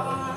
아.